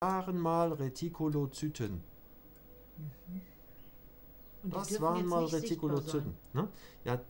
waren mal Retikulozyten. Die Das waren mal Retikulozyten. Ne? Ja,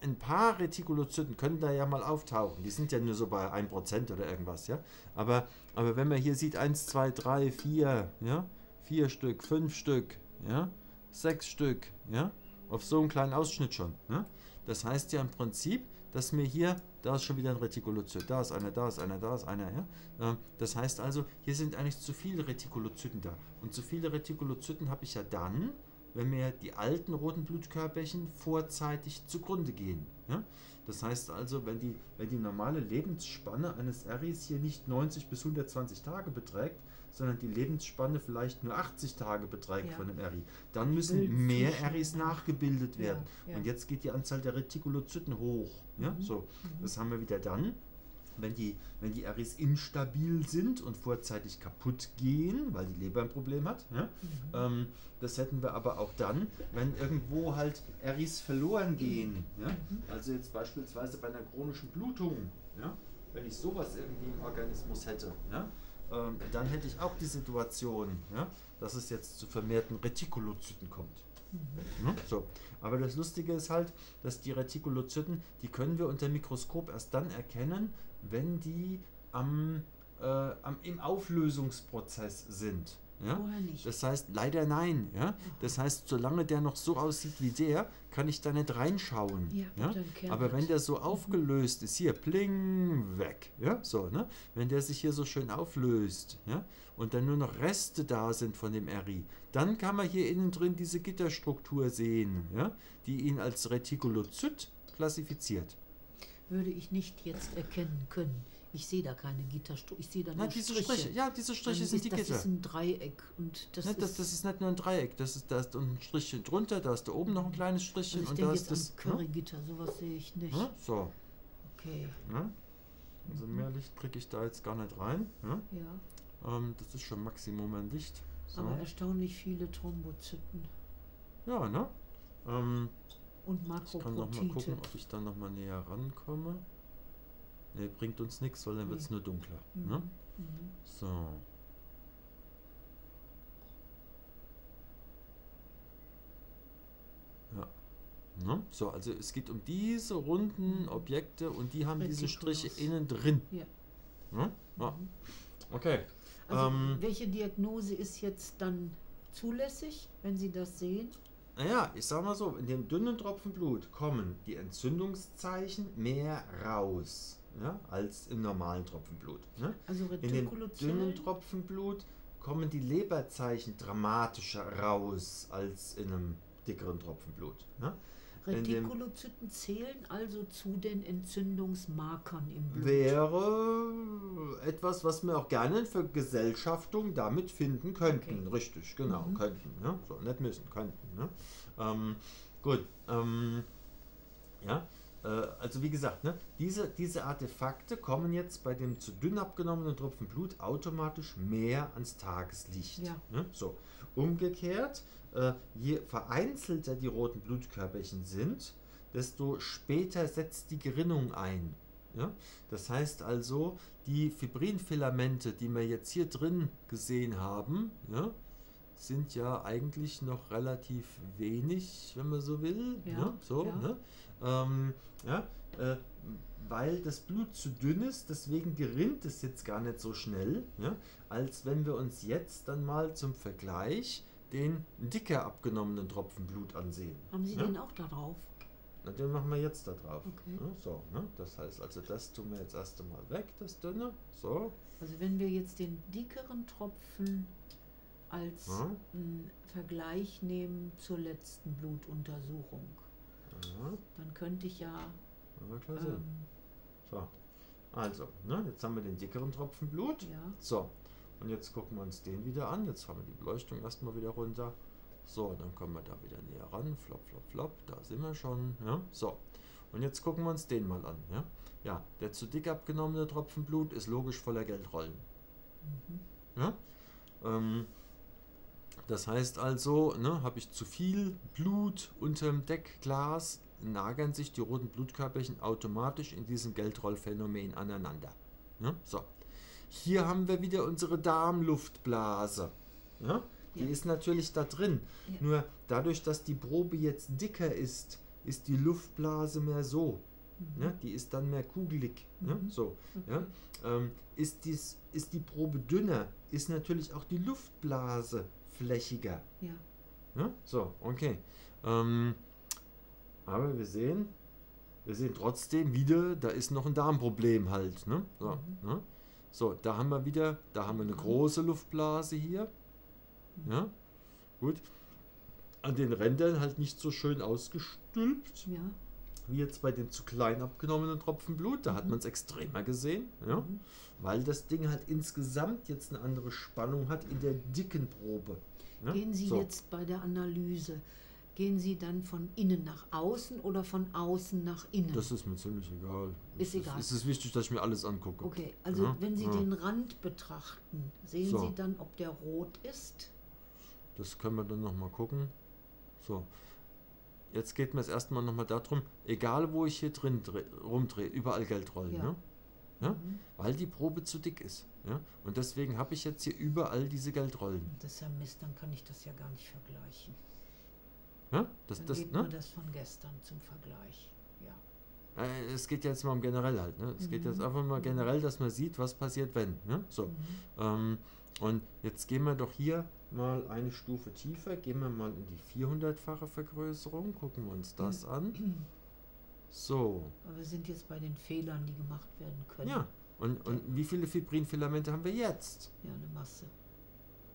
ein paar Retikulozyten können da ja mal auftauchen. Die sind ja nur so bei 1% oder irgendwas, ja. Aber, aber wenn man hier sieht, 1, 2, 3, 4, ja, 4 Stück, 5 Stück, ja, 6 Stück, ja, auf so einem kleinen Ausschnitt schon. Ne? Das heißt ja im Prinzip, dass mir hier, da ist schon wieder ein Retikulozyt, da ist einer, da ist einer, da ist einer, ja. Ähm, Das heißt also, hier sind eigentlich zu viele Retikulozyten da. Und zu viele Retikulozyten habe ich ja dann, wenn mir die alten roten Blutkörperchen vorzeitig zugrunde gehen. Ja? Das heißt also, wenn die, wenn die normale Lebensspanne eines RIs hier nicht 90 bis 120 Tage beträgt, sondern die Lebensspanne vielleicht nur 80 Tage beträgt Ja. von dem RI, dann müssen mehr RIs nachgebildet Ja, werden. ja. Und jetzt geht die Anzahl der Retikulozyten hoch. Ja? Mhm. So, das haben wir wieder dann, wenn die, wenn die RIs instabil sind und vorzeitig kaputt gehen, weil die Leber ein Problem hat. Ja? Mhm. Ähm, das hätten wir aber auch dann, wenn irgendwo halt RIs verloren gehen. Ja? Mhm. Also jetzt beispielsweise bei einer chronischen Blutung, ja? wenn ich sowas irgendwie im Organismus hätte, ja? Ähm, dann hätte ich auch die Situation, ja? dass es jetzt zu vermehrten Retikulozyten kommt. Ne? So. Aber das Lustige ist halt, dass die Retikulozyten, die können wir unter Mikroskop erst dann erkennen, wenn die am, äh, am, im Auflösungsprozess sind. Ja? Vorher nicht. Das heißt, leider nein. Ja? Das heißt, solange der noch so aussieht wie der, kann ich da nicht reinschauen. Ja, Ja? Aber wenn der so aufgelöst ist, hier, pling, weg. Ja? So, ne? Wenn der sich hier so schön auflöst ja? und dann nur noch Reste da sind von dem RI, dann kann man hier innen drin diese Gitterstruktur sehen, ja? die ihn als Retikulozyt klassifiziert. Würde ich nicht jetzt erkennen können. Ich sehe da keine Gitterstruktur. Ich sehe da nur diese Striche. Striche, ja, diese Striche Dann sind ist, die das Gitter. ist ein Dreieck. Und das Ne, das, ist, das ist nicht nur ein Dreieck, das ist, da ist ein Strichchen drunter, da ist da oben noch ein kleines Strichchen also ich und da ist das. an Currygitter. Sowas sehe ich nicht. Ne? So. Okay. Ne? Also mehr Licht kriege ich da jetzt gar nicht rein. Ne? Ja. Ähm, das ist schon Maximum an Licht. So. Aber erstaunlich viele Thrombozyten Ja, ne? Ähm, und ich kann noch mal Makroprotite. gucken, ob ich da noch mal näher rankomme. Ne, bringt uns nichts, weil dann wird es Nee. nur dunkler. Mhm. Ne? Mhm. So. Ja. Ne? So, also es geht um diese runden Mhm. Objekte und die haben diese Striche Retikulos. innen drin. Ja. Ne? Ja. Mhm. Okay. Also Ähm, welche Diagnose ist jetzt dann zulässig, wenn Sie das sehen? Naja, ich sag mal so, in dem dünnen Tropfen Blut kommen die Entzündungszeichen mehr raus ja, als im normalen Tropfen Blut. Ne? Also In dem dünnen Retikulozellen? Tropfen Blut kommen die Leberzeichen dramatischer raus als in einem dickeren Tropfen Blut. Ne? in Retikulozyten zählen also zu den Entzündungsmarkern im Blut. Wäre etwas, was wir auch gerne für Gesellschaftung damit finden könnten. Okay. Richtig, genau, Mhm. könnten. Ja? So, nicht müssen, könnten. Ne? Ähm, gut. Ähm, ja, also wie gesagt, ne, diese, diese Artefakte kommen jetzt bei dem zu dünn abgenommenen Tropfen Blut automatisch mehr ans Tageslicht. Ja. Ne? So. Umgekehrt, äh, je vereinzelter die roten Blutkörperchen sind, desto später setzt die Gerinnung ein. Ja? Das heißt also, die Fibrinfilamente, die wir jetzt hier drin gesehen haben, ja, sind ja eigentlich noch relativ wenig, wenn man so will. Ja, ne? So. Ne? Ähm, ja, äh, weil das Blut zu dünn ist, deswegen gerinnt es jetzt gar nicht so schnell, ja, als wenn wir uns jetzt dann mal zum Vergleich den dicker abgenommenen Tropfen Blut ansehen. Haben Sie Ja? den auch da drauf? Na, den machen wir jetzt da drauf. Okay. Ne? So, ne? Das heißt also, das tun wir jetzt erst einmal weg, das dünne. So. Also wenn wir jetzt den dickeren Tropfen als Ja. Vergleich nehmen zur letzten Blutuntersuchung, Ja, dann könnte ich ja aber klar sehen. ähm, So. Also, ne? jetzt haben wir den dickeren Tropfen Blut. ja, So. Und jetzt gucken wir uns den wieder an. Jetzt haben wir die Beleuchtung erstmal wieder runter. So, dann kommen wir da wieder näher ran. Flop, flop, flop. Da sind wir schon. Ja? So. Und jetzt gucken wir uns den mal an. Ja? ja, der zu dick abgenommene Tropfen Blut ist logisch voller Geldrollen. mhm. Ja? Ähm, das heißt also, ne, habe ich zu viel Blut unterm Deckglas, nagern sich die roten Blutkörperchen automatisch in diesem Geldrollphänomen aneinander. Ne? So. Hier haben wir wieder unsere Darmluftblase. Ja? Die Ja. ist natürlich da drin. Ja. Nur dadurch, dass die Probe jetzt dicker ist, ist die Luftblase mehr so. Mhm. Ja? Die ist dann mehr kugelig. Ja? Mhm. So. Ja? Ähm, ist, dies, ist die Probe dünner, ist natürlich auch die Luftblase flächiger. Ja. Ja? So, okay. Ähm, aber wir sehen, wir sehen trotzdem wieder, da ist noch ein Darmproblem halt. Ne? So, Mhm. ne? so, da haben wir wieder, da haben wir eine große Luftblase hier. Mhm. Ja, gut. An den Rändern halt nicht so schön ausgestülpt, Ja. wie jetzt bei dem zu klein abgenommenen Tropfen Blut. Da hat Mhm. man es extremer gesehen. Ja? Mhm. Weil das Ding halt insgesamt jetzt eine andere Spannung hat in der dicken Probe. Ja? Gehen Sie so. jetzt bei der Analyse, gehen Sie dann von innen nach außen oder von außen nach innen? Das ist mir ziemlich egal. Ist es egal. Es ist wichtig, dass ich mir alles angucke. okay, also Ja, wenn Sie ja. den Rand betrachten, sehen So. Sie dann, ob der rot ist? Das können wir dann nochmal gucken. So. Jetzt geht mir es erstmal nochmal darum, egal wo ich hier drin dreh, rumdrehe, überall Geld rollen. Ja. Ne? Ja? Mhm. Weil die Probe zu dick ist. Ja? Und deswegen habe ich jetzt hier überall diese Geldrollen. Das ist ja Mist, dann kann ich das ja gar nicht vergleichen. Ja? Das, Dann das, geht ne? nur das von gestern zum Vergleich. Ja. Äh, Es geht jetzt mal um generell halt. Ne? Es geht jetzt Mhm. einfach mal generell, dass man sieht, was passiert, wenn. Ne? So. Mhm. Ähm, und jetzt gehen wir doch hier mal eine Stufe tiefer, gehen wir mal in die 400-fache Vergrößerung, gucken wir uns das an. So, Aber wir sind jetzt bei den Fehlern, die gemacht werden können. ja. Und, und wie viele Fibrinfilamente haben wir jetzt? Ja, eine Masse.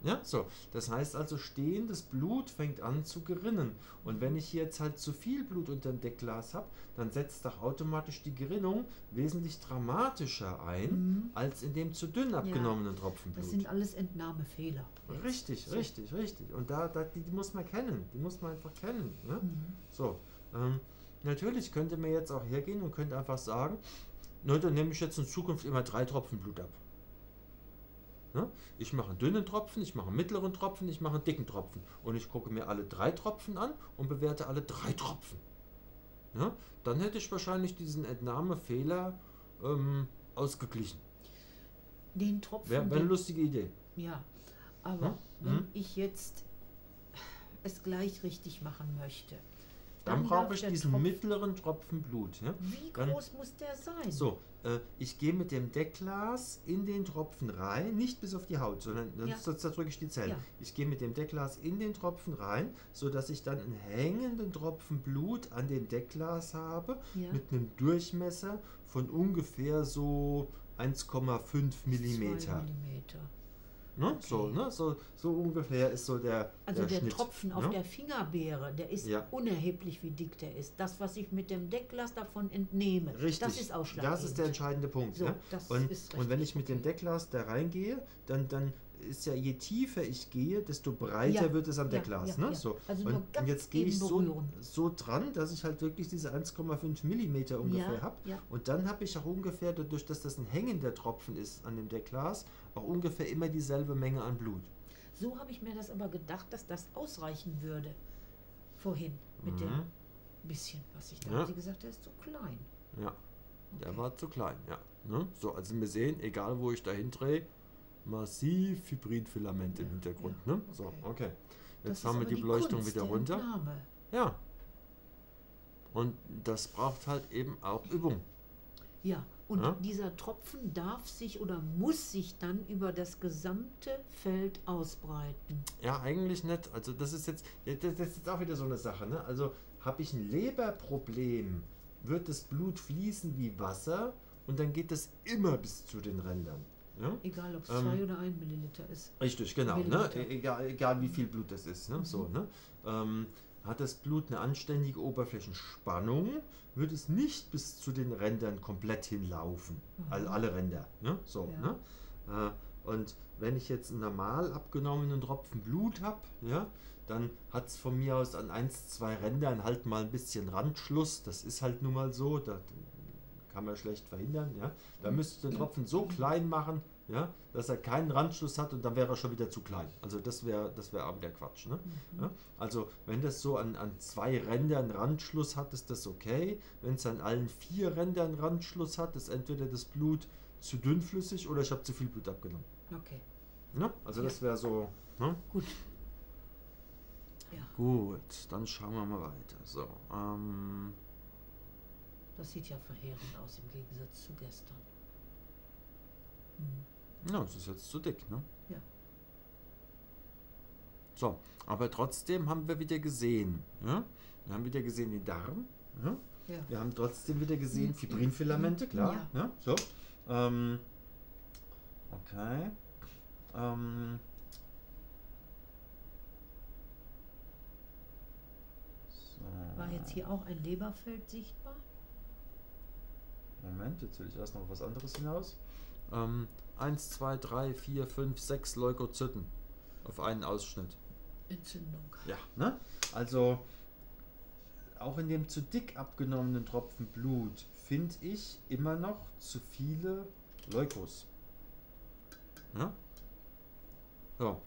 Ja, so. Das heißt also, stehendes Blut fängt an zu gerinnen. Und wenn ich jetzt halt zu viel Blut unter dem Deckglas habe, dann setzt doch automatisch die Gerinnung wesentlich dramatischer ein, Mhm. als in dem zu dünn abgenommenen Tropfen Blut. Das sind alles Entnahmefehler. jetzt. Richtig, So. richtig, richtig. Und da, da die, die muss man kennen. Die muss man einfach kennen. Ne? Mhm. So. Ähm, natürlich könnte man jetzt auch hergehen und könnte einfach sagen, na, dann nehme ich jetzt in Zukunft immer drei Tropfen Blut ab. Ne? Ich mache einen dünnen Tropfen, ich mache einen mittleren Tropfen, ich mache einen dicken Tropfen. Und ich gucke mir alle drei Tropfen an und bewerte alle drei Tropfen. Ne? Dann hätte ich wahrscheinlich diesen Entnahmefehler ähm, ausgeglichen. Den Tropfen. Wäre wär eine lustige Idee. Ja, aber Hm? wenn Hm? ich jetzt es gleich richtig machen möchte, Dann, brauche ich diesen Tropf- mittleren Tropfen Blut. Ja? Wie Dann- groß muss der sein? So, äh, ich gehe mit dem Deckglas in den Tropfen rein, nicht bis auf die Haut, sondern Ja. sonst drücke ich die Zellen. Ja. Ich gehe mit dem Deckglas in den Tropfen rein, sodass ich dann einen hängenden Tropfen Blut an dem Deckglas habe, Ja. mit einem Durchmesser von ungefähr so 1,5 Zwei Millimeter. Millimeter. Ne? So, ne? so, so ungefähr ist so der, Also der, der, Schnitt. Tropfen auf ne? der Fingerbeere, der ist Ja. unerheblich, wie dick der ist. Das, was ich mit dem Deckglas davon entnehme, Richtig. das ist ausschlaggebend. Das ist der entscheidende Punkt. So, das und, und wenn ich mit dem. Deckglas da reingehe, dann, dann ist ja, je tiefer ich gehe, desto breiter Ja, wird es am ja, Deckglas. ja, ne? So. Also und, und jetzt gehe ich so, so dran, dass ich halt wirklich diese 1,5 Millimeter ungefähr habe. Und dann habe ich auch ungefähr, dadurch, dass das ein hängender Tropfen ist an dem Deckglas, auch ungefähr immer dieselbe Menge an Blut. So habe ich mir das aber gedacht, dass das ausreichen würde. Vorhin mit Mhm. dem bisschen, was ich da Ja. Sie gesagt, der ist zu klein. Ja, der Okay. war zu klein, ja. Ne? So, also wir sehen, egal wo ich dahin drehe, massiv Fibrinfilament im Ja, Hintergrund. ja, Ne? So, okay. okay. Das Jetzt ist haben wir aber die Beleuchtung Kunst wieder der runter. Ja. Und das braucht halt eben auch Übung. Ja, und Ja? dieser Tropfen darf sich oder muss sich dann über das gesamte Feld ausbreiten. Ja, eigentlich nicht. Also das ist jetzt, das das ist jetzt auch wieder so eine Sache. Ne? Also habe ich ein Leberproblem, wird das Blut fließen wie Wasser und dann geht es immer bis zu den Rändern. Ja? Egal, ob es Ähm, zwei oder ein Milliliter ist. Richtig, genau. Ne? E- Egal, egal wie viel Blut das ist. Ne? Mhm. So, ne? Ähm, hat das Blut eine anständige Oberflächenspannung, wird es nicht bis zu den Rändern komplett hinlaufen. Mhm. All, alle Ränder. Ne? So, Ja. ne? Äh, und wenn ich jetzt einen normal abgenommenen Tropfen Blut habe, ja, dann hat es von mir aus an eins, zwei Rändern halt mal ein bisschen Randschluss. Das ist halt nun mal so. Da kann man schlecht verhindern. Ja? Da müsste ich den Tropfen so klein machen, ja, dass er keinen Randschluss hat und dann wäre er schon wieder zu klein. Also das wäre das wäre auch wieder Quatsch. Ne? Mhm. Ja? Also wenn das so an, an zwei Rändern Randschluss hat, ist das okay. Wenn es an allen vier Rändern Randschluss hat, ist entweder das Blut zu dünnflüssig oder ich habe zu viel Blut abgenommen. Okay, Ne? Also Ja. das wäre so. Ne? gut. Ja, Gut, dann schauen wir mal weiter. So, ähm, das sieht ja verheerend aus im Gegensatz zu gestern. Ja, es ist jetzt zu dick, ne? Ja. So, aber trotzdem haben wir wieder gesehen, ja? Wir haben wieder gesehen den Darm, ja? Ja. Wir haben trotzdem wieder gesehen Mhm. Fibrinfilamente, klar. Ja. Ne? So. Ähm, okay. Ähm, so. War jetzt hier auch ein Leberfeld sichtbar? Moment, jetzt will ich erst noch was anderes hinaus. Ähm, 1, 2, 3, 4, 5, 6 Leukozyten auf einen Ausschnitt. Entzündung. Ja, ne? Also auch in dem zu dick abgenommenen Tropfen Blut finde ich immer noch zu viele Leukos. Ja? So.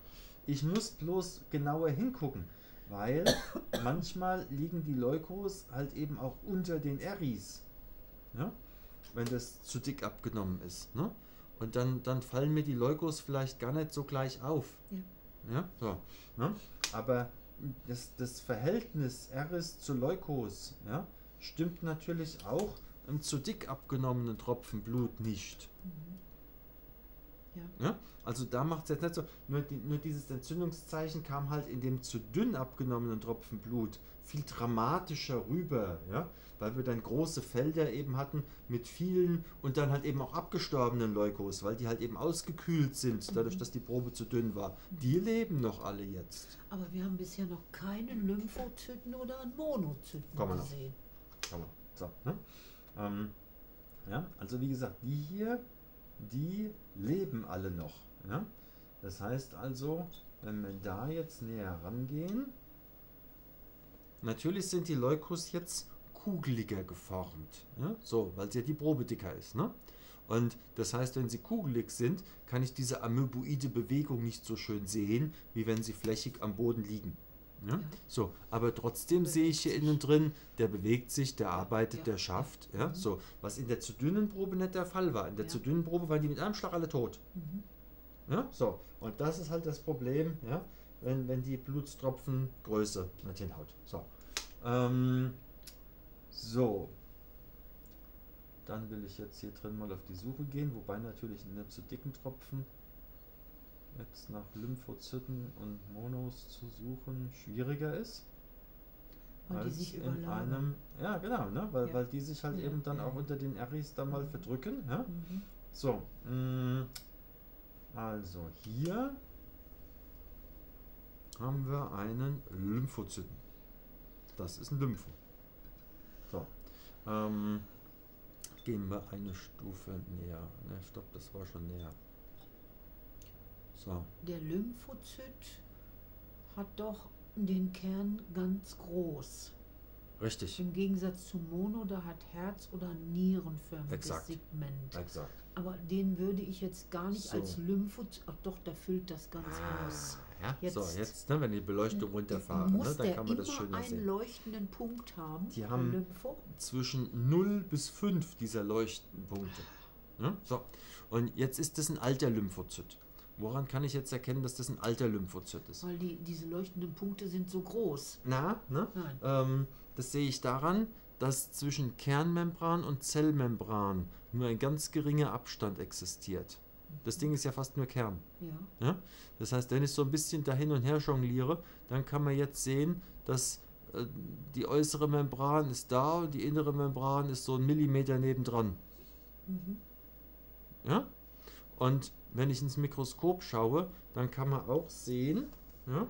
Ich muss bloß genauer hingucken, weil manchmal liegen die Leukos halt eben auch unter den Eris. Ja? Wenn das zu dick abgenommen ist. Ne? Und dann, dann fallen mir die Leukos vielleicht gar nicht so gleich auf. Ja. Ja, so. Ne? Aber das, das Verhältnis Eris zu Leukos ja, stimmt natürlich auch im zu dick abgenommenen Tropfen Blut nicht. Mhm. Ja? Also da macht es jetzt nicht so. Nur, die, nur dieses Entzündungszeichen kam halt in dem zu dünn abgenommenen Tropfen Blut viel dramatischer rüber, ja? weil wir dann große Felder eben hatten mit vielen und dann halt eben auch abgestorbenen Leukos, weil die halt eben ausgekühlt sind, dadurch, dass die Probe zu dünn war. Die leben noch alle jetzt. Aber wir haben bisher noch keine Lymphozyten oder Monozyten Kommen noch. gesehen. Kann man. So, ne? ähm, ja, also wie gesagt, die hier, die leben alle noch. Ja? Das heißt also, wenn wir da jetzt näher rangehen, natürlich sind die Leukos jetzt kugeliger geformt. Ja? So, weil sie ja die Probe dicker ist. Ne? Und das heißt, wenn sie kugelig sind, kann ich diese amöboide Bewegung nicht so schön sehen, wie wenn sie flächig am Boden liegen. Ja? Ja. So, aber trotzdem sehe ich hier innen drin, der bewegt sich, der arbeitet, ja, der schafft. Ja? Mhm. So, was in der zu dünnen Probe nicht der Fall war. In der Ja. zu dünnen Probe waren die mit einem Schlag alle tot. Mhm. Ja? So, und das ist halt das Problem, ja? wenn, wenn die Blutstropfen Größe nicht hinhaut. So. Ähm, so. Dann will ich jetzt hier drin mal auf die Suche gehen, wobei natürlich in einem zu dicken Tropfen jetzt nach Lymphozyten und Monos zu suchen schwieriger ist. Weil die als sich in einem, ja genau, ne? weil, Ja. weil die sich halt Ja, eben dann auch unter den Eris da mal Mhm. verdrücken. Ja? Mhm. So, mh, also hier haben wir einen Lymphozyten. Das ist ein Lympho. So, ähm, gehen wir eine Stufe näher. Ne, stopp, das war schon näher. So, Der Lymphozyt hat doch den Kern ganz groß. richtig, Im Gegensatz zu Mono, da hat Herz- oder Nierenförmiges Exakt. Segment. exakt. Aber den würde ich jetzt gar nicht So. als Lymphozyt. Ach doch, der füllt das ganz Ah, aus. ja, Jetzt- so, jetzt, ne, wenn die Beleuchtung runterfahren, ne, dann kann man das immer schöner einen sehen. leuchtenden Punkt haben? Die haben- Lympho? zwischen 0 bis 5 dieser Leuchtenpunkte. Ja? So. Und jetzt ist das ein alter Lymphozyt. Woran kann ich jetzt erkennen, dass das ein alter Lymphozyt ist? Weil die, diese leuchtenden Punkte sind so groß. Na, ne? Nein. Ähm, das sehe ich daran, dass zwischen Kernmembran und Zellmembran nur ein ganz geringer Abstand existiert. Das Ding ist ja fast nur Kern. Ja. Ja? Das heißt, wenn ich so ein bisschen da hin und her jongliere, dann kann man jetzt sehen, dass äh, die äußere Membran ist da und die innere Membran ist so ein Millimeter nebendran. Mhm. Ja? Und wenn ich ins Mikroskop schaue, dann kann man auch sehen, ja,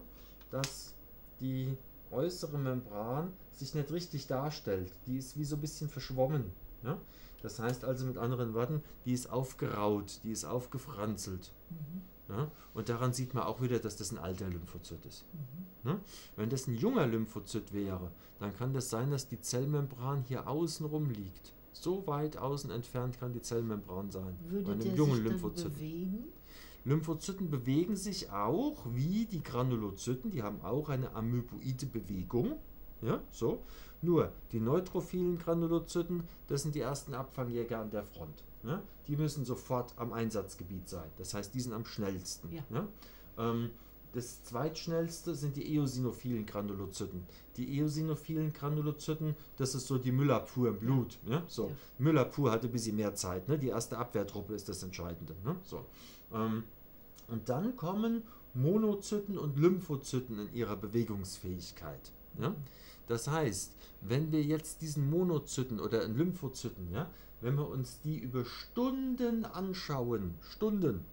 dass die äußere Membran sich nicht richtig darstellt. Die ist wie so ein bisschen verschwommen. Ja? Das heißt also mit anderen Worten, die ist aufgeraut, die ist aufgefranzelt. Mhm. Ja? Und daran sieht man auch wieder, dass das ein alter Lymphozyt ist. Mhm. Ne? Wenn das ein junger Lymphozyt wäre, dann kann das sein, dass die Zellmembran hier außen rum liegt. So weit außen entfernt kann die Zellmembran sein. bei Würde einem der jungen sich Lymphozyten. bewegen? Lymphozyten bewegen sich auch wie die Granulozyten, die haben auch eine amöboide Bewegung. Ja, so. Nur die neutrophilen Granulozyten, das sind die ersten Abfangjäger an der Front. ja, die müssen sofort am Einsatzgebiet sein. Das heißt, die sind am schnellsten. Ja. Ja? Ähm, das zweitschnellste sind die eosinophilen Granulozyten. Die eosinophilen Granulozyten, das ist so die Müllabfuhr im Blut. Ja. So. Ja. Müllabfuhr hat ein bisschen mehr Zeit. Ne? Die erste Abwehrtruppe ist das Entscheidende. Ne? So. Ähm, und dann kommen Monozyten und Lymphozyten in ihrer Bewegungsfähigkeit. Ja? Das heißt, wenn wir jetzt diesen Monozyten oder Lymphozyten, ja, wenn wir uns die über Stunden anschauen, Stunden,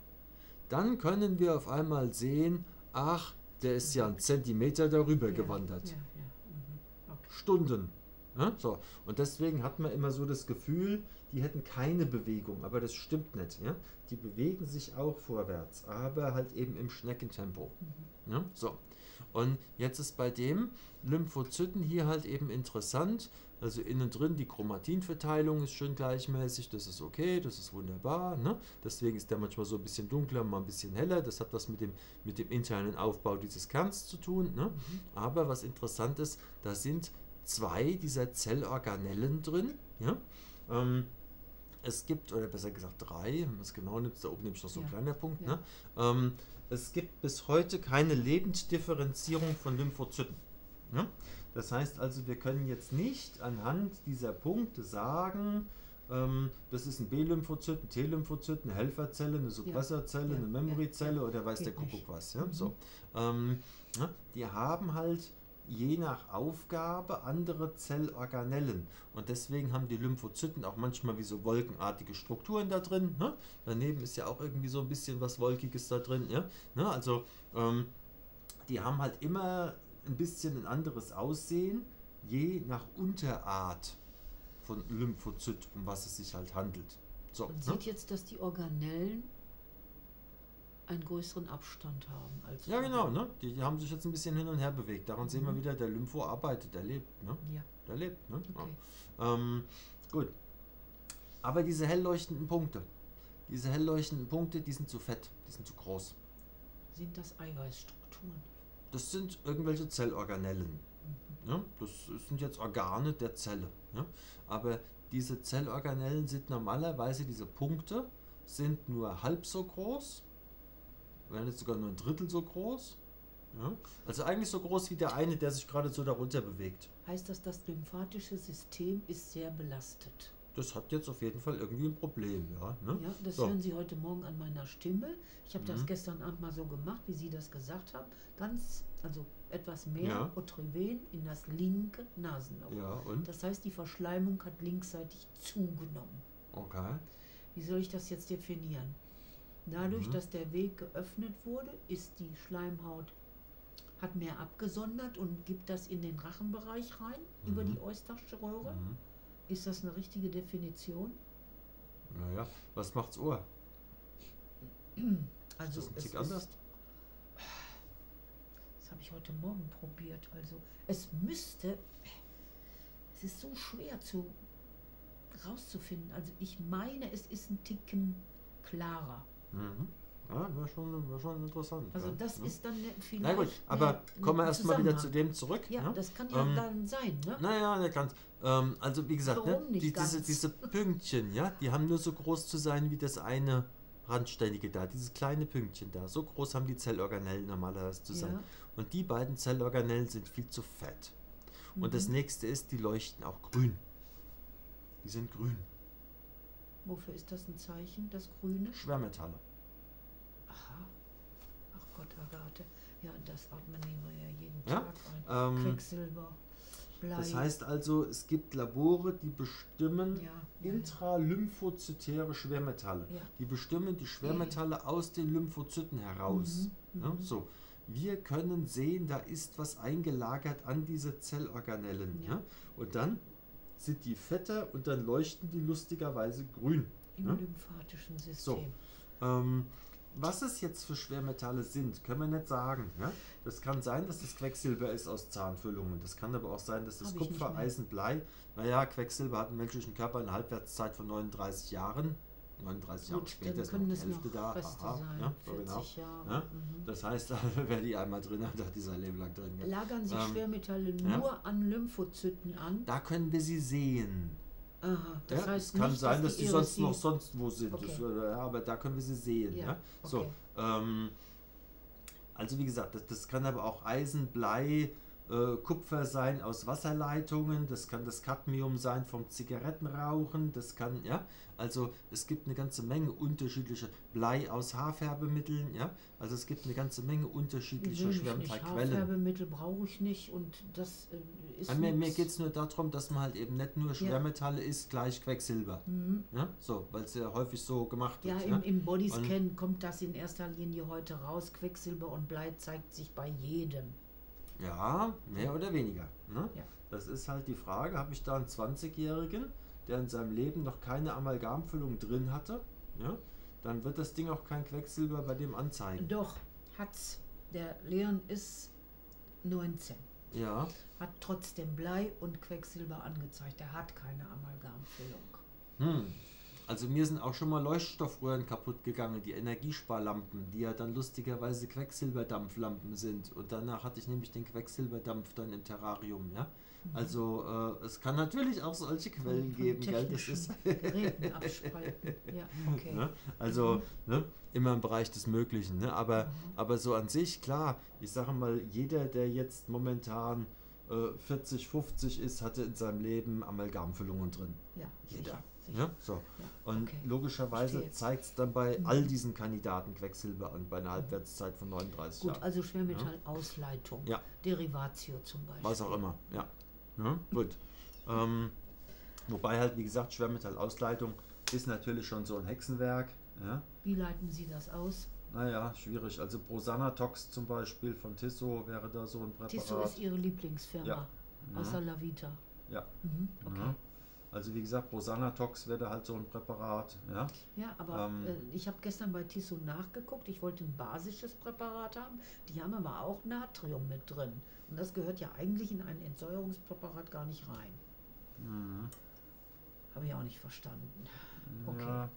dann können wir auf einmal sehen, ach, der ist ja einen Zentimeter darüber Ja, gewandert. Ja, ja. Mhm. Okay. Stunden. Ja? So. Und deswegen hat man immer so das Gefühl, die hätten keine Bewegung, aber das stimmt nicht. Ja? Die bewegen sich auch vorwärts, aber halt eben im Schneckentempo. Ja? So. Und jetzt ist bei dem Lymphozyten hier halt eben interessant, also innen drin die Chromatinverteilung ist schön gleichmäßig, das ist okay, das ist wunderbar. Ne? Deswegen ist der manchmal so ein bisschen dunkler, mal ein bisschen heller. Das hat was mit dem, mit dem internen Aufbau dieses Kerns zu tun. Ne? Aber was interessant ist, da sind zwei dieser Zellorganellen drin. Ja? Ähm, es gibt, oder besser gesagt drei, wenn man es genau nimmt, da oben nämlich noch so ein Ja. kleiner Punkt. Ja. Ne? Ähm, es gibt bis heute keine Lebensdifferenzierung von Lymphozyten. Ne? Das heißt also, wir können jetzt nicht anhand dieser Punkte sagen, ähm, das ist ein B-Lymphozyt, ein T-Lymphozyt, eine Helferzelle, eine Suppressorzelle, Ja. eine Ja. Memoryzelle Ja. oder weiß der Geht nicht. Kuckuck was. Ja? Mhm. So. Ähm, ne? Die haben halt je nach Aufgabe andere Zellorganellen. Und deswegen haben die Lymphozyten auch manchmal wie so wolkenartige Strukturen da drin. Ne? Daneben ist ja auch irgendwie so ein bisschen was Wolkiges da drin. Ja? Ne? Also ähm, die haben halt immer ein bisschen ein anderes Aussehen, je nach Unterart von Lymphozyt, um was es sich halt handelt. So, Man ne? sieht jetzt, dass die Organellen einen größeren Abstand haben als Ja, genau, ne? Die, die haben sich jetzt ein bisschen hin und her bewegt. Daran sehen wir Mhm. wieder, der Lympho arbeitet, der lebt, ne? Ja, Der lebt, ne? okay. Ja. Ähm, gut. Aber diese hell leuchtenden Punkte, diese hell leuchtenden Punkte, die sind zu fett, die sind zu groß. Sind das Eiweißstrukturen? Das sind irgendwelche Zellorganellen. Ne? Das sind jetzt Organe der Zelle. Ne? Aber diese Zellorganellen sind normalerweise, diese Punkte, sind nur halb so groß, werden jetzt sogar nur ein Drittel so groß. Ja? Also eigentlich so groß wie der eine, der sich gerade so darunter bewegt. Heißt das, das lymphatische System ist sehr belastet? Das hat jetzt auf jeden Fall irgendwie ein Problem, ja. Ne? Ja, das So. hören Sie heute Morgen an meiner Stimme. Ich habe das Mhm. gestern Abend mal so gemacht, wie Sie das gesagt haben. Ganz, also etwas mehr Ja. Otriven in das linke Nasenloch. Ja, und? Das heißt, die Verschleimung hat linksseitig zugenommen. Okay. Wie soll ich das jetzt definieren? Dadurch, Mhm. dass der Weg geöffnet wurde, ist die Schleimhaut hat mehr abgesondert und gibt das in den Rachenbereich rein über Mhm. die Eustache Röhre. Mhm. Ist das eine richtige Definition? Naja, was macht's Ohr? Also ist das ein es Tick ist- anders? Das habe ich heute Morgen probiert. Also es müsste, es ist so schwer zu rauszufinden. Also ich meine, es ist ein Ticken klarer. Mhm. Ja, wäre schon, wär schon interessant. Also ja. das Ne? ist dann ne- vielleicht. Na gut, aber ne- kommen wir erstmal wieder zu dem zurück. Ja, ne? das kann ja Ähm, dann sein, ne? Naja, nicht ganz. Ähm, also wie gesagt, ne, die, diese, diese Pünktchen, ja, die haben nur so groß zu sein wie das eine Randständige da, dieses kleine Pünktchen da. So groß haben die Zellorganellen normalerweise zu sein. Ja. Und die beiden Zellorganellen sind viel zu fett. Und das Mhm. nächste ist, die leuchten auch grün. Die sind grün. Wofür ist das ein Zeichen, das Grüne? Schwermetalle. Aha. Ach Gott, Agathe. Ja, das atmen wir ja jeden Ja, Tag ein. Ähm, Quecksilber, Blei. das heißt also, es gibt Labore, die bestimmen ja, ja, intralymphozytäre Schwermetalle. Die bestimmen die Schwermetalle aus den Lymphozyten heraus. Mhm, mhm. so. Wir können sehen, da ist was eingelagert an diese Zellorganellen. Und dann sind die fetter und dann leuchten die lustigerweise grün. Im Ja? lymphatischen System. Ähm, was es jetzt für Schwermetalle sind, können wir nicht sagen. Ja? Das kann sein, dass das Quecksilber ist aus Zahnfüllungen. Das kann aber auch sein, dass das Kupfer. Eisen, Blei. Naja, Quecksilber hat im menschlichen Körper eine Halbwertszeit von 39 Jahren. 39 Jahre später ist noch die Hälfte noch da. Aha, ja, 40 genau. Ja? Mhm. Das heißt, wer die einmal drin hat, hat dieser Leben lang drin. gehabt. Lagern sich Ähm, Schwermetalle ja. nur an Lymphozyten an? Da können wir sie sehen. Aha, das heißt es kann nicht, sein, dass, die sonst noch sonst wo sind. Okay. Das, aber da können wir sie sehen. Ja, So, okay. ähm, also wie gesagt, das, das kann aber auch Eisen, Blei, äh, Kupfer sein aus Wasserleitungen, das kann das Cadmium sein vom Zigarettenrauchen, das kann, ja, also es gibt eine ganze Menge unterschiedliche Blei aus Haarfärbemitteln, ja, also es gibt eine ganze Menge unterschiedlicher. Schwermetallquellen. Haarfärbemittel brauche ich nicht und das äh, ist An mir, mir nix. geht es nur darum, dass man halt eben nicht nur Schwermetalle ist, gleich Quecksilber. Mhm. Ja, so, weil es ja häufig so gemacht Ja, wird. im, ja? im Bodyscan kommt das in erster Linie heute raus. Quecksilber und Blei zeigt sich bei jedem. Ja, mehr oder weniger. Ne? Ja. Das ist halt die Frage, habe ich da einen 20-Jährigen, der in seinem Leben noch keine Amalgamfüllung drin hatte, ja? dann wird das Ding auch kein Quecksilber bei dem anzeigen. Doch, hat's. Der Leon ist 19. Ja, Hat trotzdem Blei und Quecksilber angezeigt. Er hat keine Amalgamfüllung. hm. Also mir sind auch schon mal Leuchtstoffröhren kaputt gegangen, die Energiesparlampen, die ja dann lustigerweise Quecksilberdampflampen sind. Und danach hatte ich nämlich den Quecksilberdampf dann im Terrarium, ja. Also äh, es kann natürlich auch solche Quellen Mhm. Von geben, gell? Das ist Geräten abspalten. Ja, okay. Ne? Also ne? immer im Bereich des Möglichen. Ne? Aber, aber so an sich, klar, ich sage mal, jeder, der jetzt momentan äh, 40, 50 ist, hatte in seinem Leben Amalgamfüllungen drin. Ja, Jeder. Sicher. Ja? So. Und okay. logischerweise zeigt es dann bei Mhm. all diesen Kandidaten Quecksilber an, bei einer Halbwertszeit von 39 Gut, Jahren. also Schwermetallausleitung. Ja. Derivatio zum Beispiel. Was auch immer, ja. ja gut. Ähm, wobei halt, wie gesagt, Schwermetallausleitung ist natürlich schon so ein Hexenwerk. Ja? Wie leiten Sie das aus? Naja, schwierig. Also Prosanatox zum Beispiel von Tissot wäre da so ein Präparat. Tissot ist Ihre Lieblingsfirma, außer Lavita. Ja. Mhm, okay. Also wie gesagt, Prosanatox wäre halt so ein Präparat. Ja. Ja, aber Ähm. äh, ich habe gestern bei Tissot nachgeguckt. Ich wollte ein basisches Präparat haben. Die haben aber auch Natrium mit drin. Und das gehört ja eigentlich in ein Entsäuerungspräparat gar nicht rein. Mhm. Habe ich auch nicht verstanden. Okay. Ja.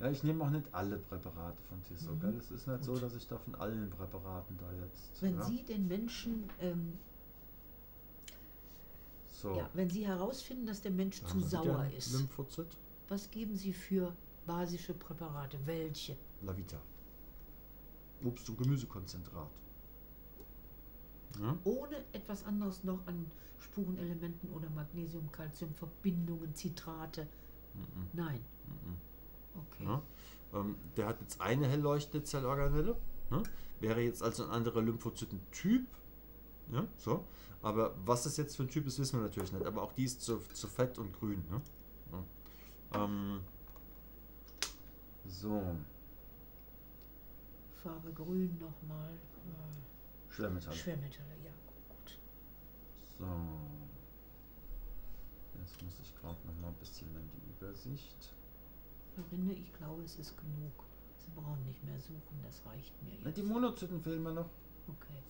ja, ich nehme auch nicht alle Präparate von Tissot. Mhm. Es ist nicht so, Gut. dass ich da von allen Präparaten da jetzt. Wenn ja. Sie den Menschen, ähm, so. ja, wenn Sie herausfinden, dass der Mensch da zu sauer ist, Lymphozyt. was geben Sie für basische Präparate? Welche? Lavita. Obst- und Gemüsekonzentrat. Ja? Ohne etwas anderes noch an Spurenelementen oder Magnesium, Calcium, Verbindungen, Zitrate? Mhm. Nein. Mhm. Okay. Ja. Ähm, der hat jetzt eine hell leuchtende Zellorganelle. Ne? Wäre jetzt also ein anderer Lymphozytentyp. Ja, so. Aber was das jetzt für ein Typ ist, wissen wir natürlich nicht. Aber auch die ist zu, zu fett und grün. Ne? Ja. Ähm, so, Farbe grün nochmal. Äh, Schwermetalle. Schwermetalle, ja, gut. So. Jetzt muss ich gerade noch mal ein bisschen in die Übersicht. Verrinde, ich glaube, es ist genug. Sie brauchen nicht mehr suchen, das reicht mir Na, jetzt. die Monozyten fehlen mir noch. Okay.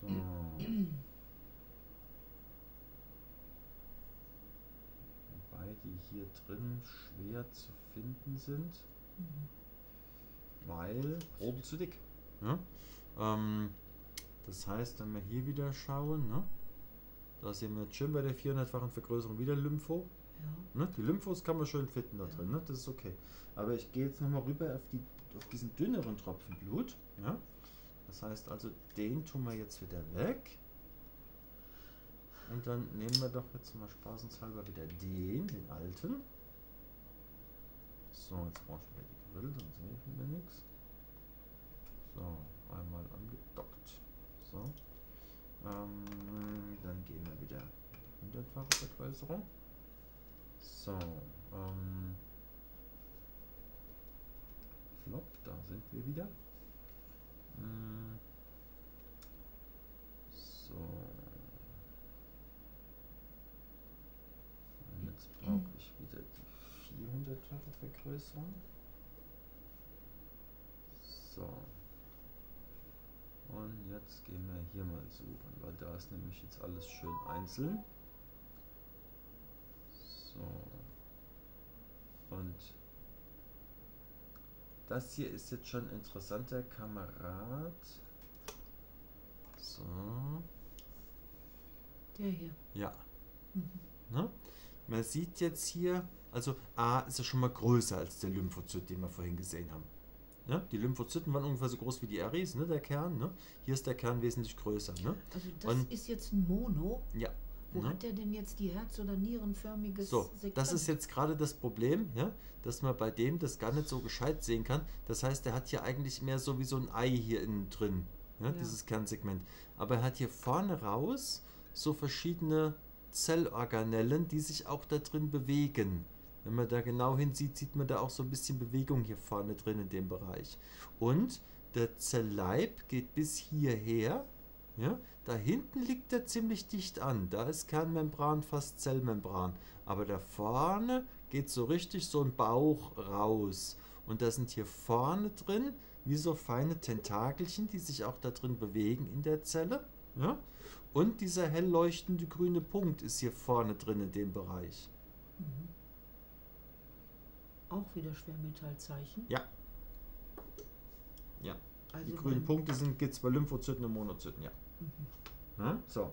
So. Wobei die hier drin schwer zu finden sind, weil Proben zu dick. Ja? Ähm, das heißt, wenn wir hier wieder schauen, ne? da sehen wir jetzt schön bei der 400-fachen Vergrößerung wieder Lympho. Ja. Ne? Die Lymphos kann man schön finden da Ja. drin, ne? das ist okay. Aber ich gehe jetzt nochmal rüber auf, die, auf diesen dünneren Tropfen Blut. Das heißt also, den tun wir jetzt wieder weg. Und dann nehmen wir doch jetzt mal spaßenshalber wieder den, den alten. So, jetzt brauche ich wieder die Grill, dann sehe ich wieder nichts. So, einmal angedockt. So. Ähm, dann gehen wir wieder hundertfache Vergrößerung. So, ähm, Flop, da sind wir wieder. So. Und jetzt brauche ich wieder die 400-fache Vergrößerung. So. Und jetzt gehen wir hier mal suchen, weil da ist nämlich jetzt alles schön einzeln. So. Und das hier ist jetzt schon ein interessanter Kamerad. So. Der hier. Ja. Mhm. Ne? Man sieht jetzt hier, also A ist ja schon mal größer als der Lymphozyt, den wir vorhin gesehen haben. Ja, die Lymphozyten waren ungefähr so groß wie die Aries, ne, der Kern. Ne? Hier ist der Kern wesentlich größer. Ne? Also das Und- ist jetzt ein Mono. Ja. Wo ne? hat der denn jetzt die Herz- oder Nierenförmiges So, das Segment? ist jetzt gerade das Problem, ja, dass man bei dem das gar nicht so gescheit sehen kann. Das heißt, er hat hier eigentlich mehr so wie so ein Ei hier innen drin, ja, Ja. dieses Kernsegment. Aber er hat hier vorne raus so verschiedene Zellorganellen, die sich auch da drin bewegen. Wenn man da genau hinsieht, sieht man da auch so ein bisschen Bewegung hier vorne drin in dem Bereich. Und der Zellleib geht bis hierher. Ja, da hinten liegt er ziemlich dicht an. Da ist Kernmembran, fast Zellmembran. Aber da vorne geht so richtig so ein Bauch raus. Und da sind hier vorne drin wie so feine Tentakelchen, die sich auch da drin bewegen in der Zelle. Ja? Und dieser hell leuchtende grüne Punkt ist hier vorne drin in dem Bereich. Mhm. Auch wieder Schwermetallzeichen. Ja. Ja. Also Die grünen Punkte sind es bei Lymphozyten und Monozyten, ja. Mhm. Ne? So.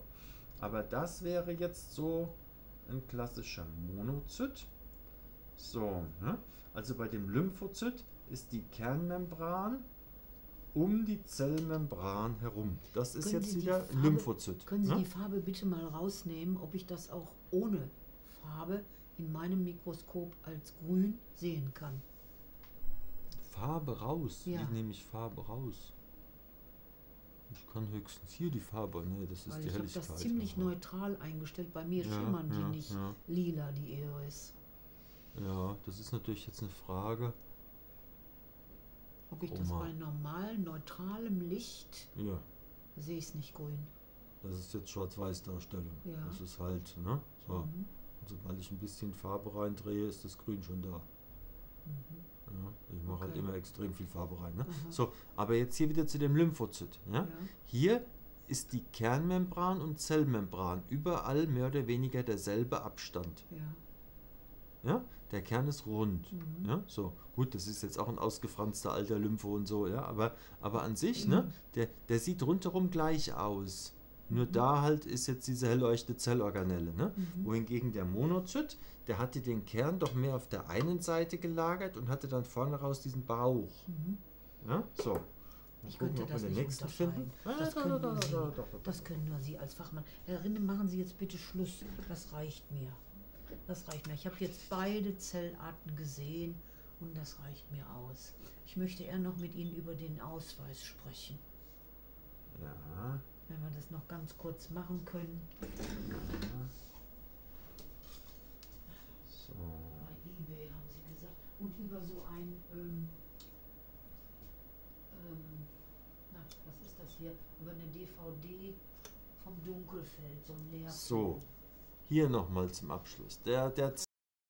Aber das wäre jetzt so ein klassischer Monozyt. So. Ne? Also bei dem Lymphozyt ist die Kernmembran um die Zellmembran herum. Das ist Können jetzt Sie wieder Farbe- Lymphozyt. Können Sie ne? die Farbe bitte mal rausnehmen, ob ich das auch ohne Farbe in meinem Mikroskop als grün sehen kann? Farbe raus. Ja. Wie nehme ich Farbe raus? Ich kann höchstens hier die Farbe. Nee, das ist Weil die ich habe Helligkeit. das ziemlich aber- neutral eingestellt. Bei mir Ja, schimmern ja, die nicht ja. lila, die Iris. Ja, das ist natürlich jetzt eine Frage. Ob ich Guck das mal. bei normal, neutralem Licht Ja, sehe ich es nicht grün. das ist jetzt Schwarz-Weiß-Darstellung. Ja. Das ist halt, ne? So. Mhm. Und sobald ich ein bisschen Farbe reindrehe, ist das Grün schon da. Mhm. Ja, ich mache halt Okay. immer extrem viel Farbe rein. Ne? Aha. So, aber jetzt hier wieder zu dem Lymphozyt. Ja? Ja. Hier ist die Kernmembran und Zellmembran überall mehr oder weniger derselbe Abstand. Ja. Ja? Der Kern ist rund. Mhm. Ja? So, gut, das ist jetzt auch ein ausgefranster alter Lympho und so, ja, aber, aber an sich, Mhm. ne, der, der sieht rundherum gleich aus. Nur Mhm. da halt ist jetzt diese hell leuchtende Zellorganelle. Ne? Mhm. Wohingegen der Monozyt, der hatte den Kern doch mehr auf der einen Seite gelagert und hatte dann vorne raus diesen Bauch. Mhm. Ja, so. Mal Ich gucken, könnte das nicht nächsten finden. Das Ah, können da, da, da, Das da. können nur Sie als Fachmann. Herr Rinde, machen Sie jetzt bitte Schluss. Das reicht mir. Das reicht mir. Ich habe jetzt beide Zellarten gesehen und das reicht mir aus. Ich möchte eher noch mit Ihnen über den Ausweis sprechen. Ja, Wenn wir das noch ganz kurz machen können. ja. So. Bei eBay haben Sie gesagt. Und über so ein, ähm, ähm, na, was ist das hier? Über eine DVD vom Dunkelfeld, so ein Leerfilm. So, hier nochmal zum Abschluss. Der, der